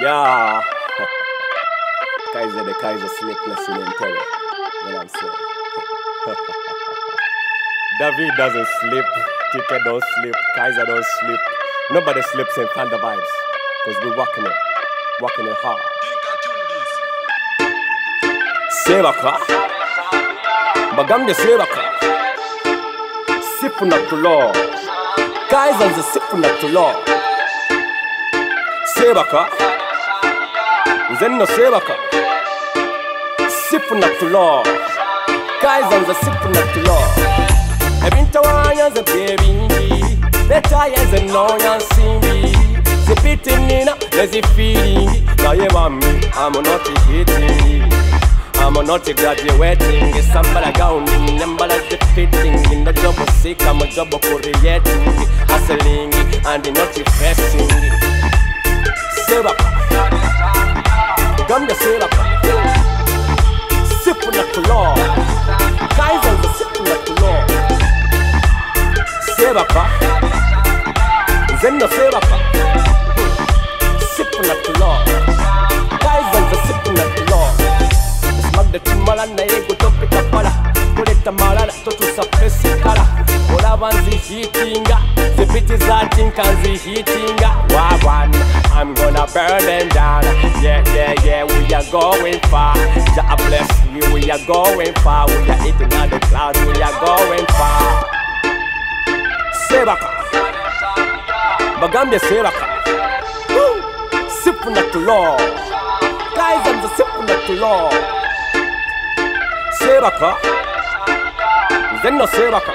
Yeah. Kaizer the Kaizer sleepless in know what I'm saying? David doesn't sleep. Tinka don't sleep. Kaizer don't sleep. Nobody sleeps in Thunder Vybez. Because we're working it. Working it hard. Sebaka. Bagambye sebaka. Sifuna tulo. Kaizer nze sifuna tulo. Sebaka. Nze nno seebaka sifuna tulo. Kaiza nze sifuna tulo. Ebintawaanya nze byebingi betaya nze noonya nsimbi zipiti nina nezifiiringi naye bambi amunoti hitingi amunoti graduating. Sambala gaundi nyambala zifitting in. The job sick I'm a job creating. Hustling and not sail up. Sipping at the law. Guys are sipping at the law. Sail up. Then the sail up. Sipping at the law. Guys are sipping at the law. Smug the chimala na ego to pick up pala. Put it tamarala to to suppress kala. Ola banzi heatinga. Zipiti za tinka zihitinga. Wow, wow. Burn them down. Yeah, yeah, yeah, we are going far. Jah bless you, we are going far. We are eating on the clouds, we are going far. Sebaka. Bagambye sebaka. Woo! Sifu na tulo Kaizer nze sifu na tulo Sebaka. Nze nno sebaka.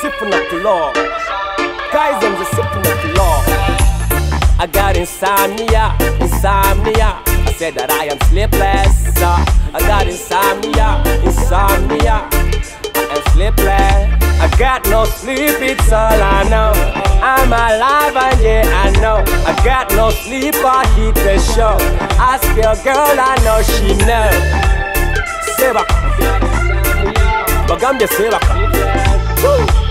Sifu na tulo Kaizer nze sifu na tulo I got insomnia, insomnia. I said that I am sleepless. Uh, I got insomnia, insomnia. I am sleepless. I got no sleep, it's all I know. I'm alive and yeah, I know. I got no sleep, I hit the show. Ask your girl, I know she know. Sebaka, bagambye sebaka. Woo!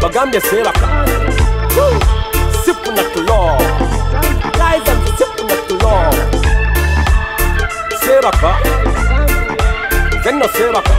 Bagambye sebaka Woo! sifu na tulo guys nze sifu na tulo sebaka nze nno sebaka